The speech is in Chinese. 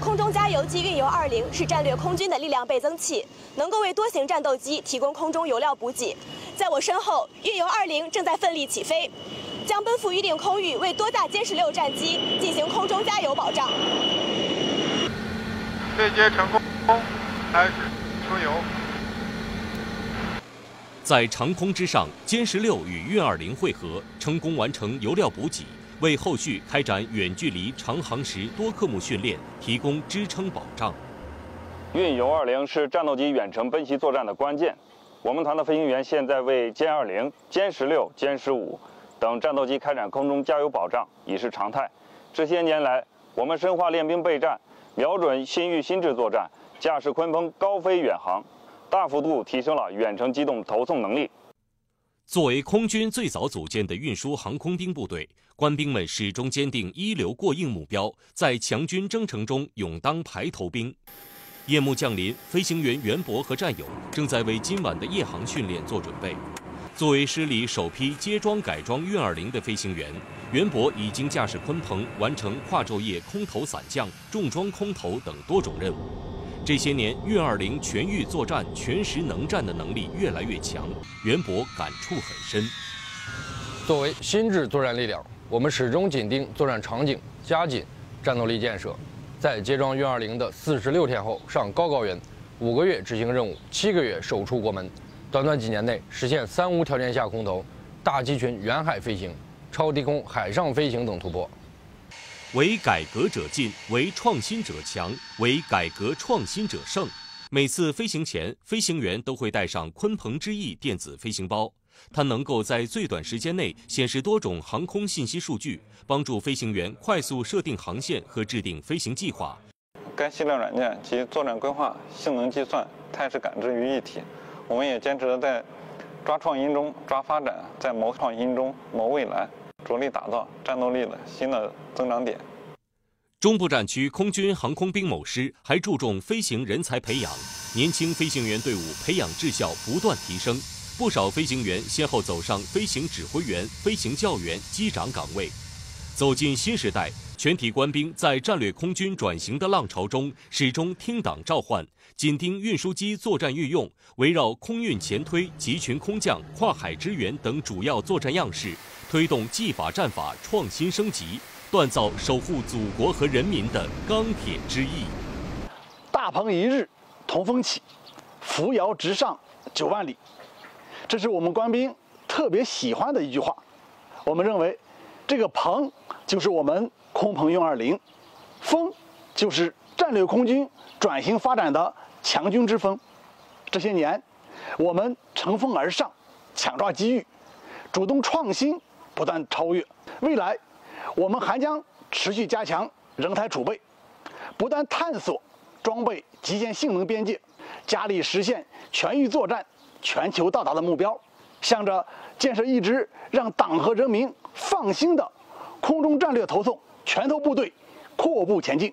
空中加油机运油二零是战略空军的力量倍增器，能够为多型战斗机提供空中油料补给。在我身后，运油二零正在奋力起飞，将奔赴预定空域，为多架歼十六战机进行空中加油保障。对接成功，开始出油。在长空之上，歼十六与运二零会合，成功完成油料补给。为后续开展远距离长航时多科目训练提供支撑保障。运油二零是战斗机远程奔袭作战的关键。我们团的飞行员现在为歼二零、歼十六、歼十五等战斗机开展空中加油保障已是常态。这些年来，我们深化练兵备战，瞄准新域新制作战，驾驶鲲鹏高飞远航，大幅度提升了远程机动投送能力。作为空军最早组建的运输航空兵部队，官兵们始终坚定一流过硬目标，在强军征程中勇当排头兵。夜幕降临，飞行员袁博和战友正在为今晚的夜航训练做准备。作为师里首批接装改装运二零的飞行员，袁博已经驾驶鲲鹏完成跨昼夜空投伞降、重装空投等多种任务。这些年，运二零全域作战、全时能战的能力越来越强，袁博感触很深。作为新制作战力量，我们始终紧盯作战场景，加紧战斗力建设。在接装运二零的四十六天后上高高原，五个月执行任务，七个月守出国门，短短几年内实现三无条件下空投、大机群远海飞行、超低空海上飞行等突破。为改革者进，为创新者强，为改革创新者胜。每次飞行前，飞行员都会带上鲲鹏之翼电子飞行包，它能够在最短时间内显示多种航空信息数据，帮助飞行员快速设定航线和制定飞行计划。该系列软件及作战规划、性能计算、态势感知于一体。我们也坚持在抓创新中抓发展，在谋创新中谋未来。着力打造战斗力的新的增长点。中部战区空军航空兵某师还注重飞行人才培养，年轻飞行员队伍培养质效不断提升，不少飞行员先后走上飞行指挥员、飞行教员、机长岗位。走进新时代，全体官兵在战略空军转型的浪潮中，始终听党召唤，紧盯运输机作战运用，围绕空运前推、集群空降、跨海支援等主要作战样式。推动技法战法创新升级，锻造守护祖国和人民的钢铁之翼。大鹏一日同风起，扶摇直上九万里。这是我们官兵特别喜欢的一句话。我们认为，这个鹏就是我们空鹏运二零，风就是战略空军转型发展的强军之风。这些年，我们乘风而上，抢抓机遇，主动创新。不断超越，未来我们还将持续加强人才储备，不断探索装备极限性能边界，加力实现全域作战、全球到达的目标，向着建设一支让党和人民放心的空中战略投送拳头部队阔步前进。